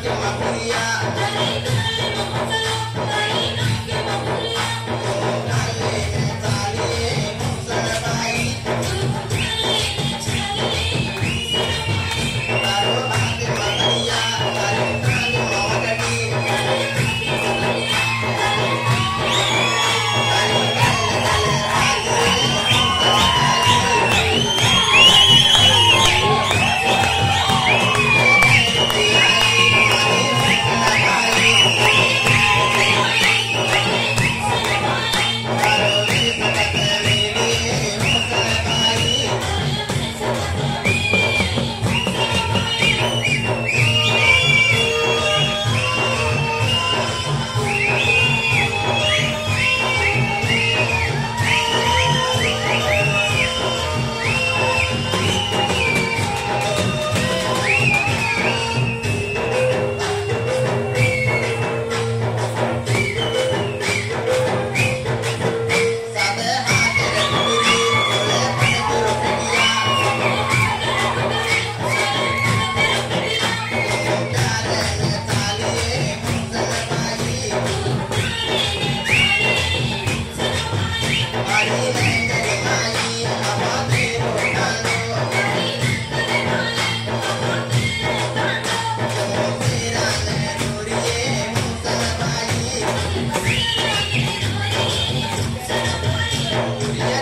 que é uma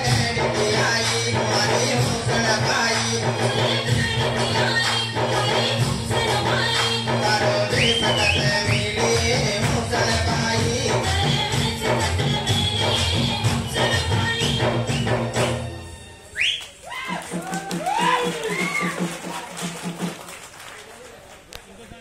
गगन की आई हमारी हूँ। सड़क आई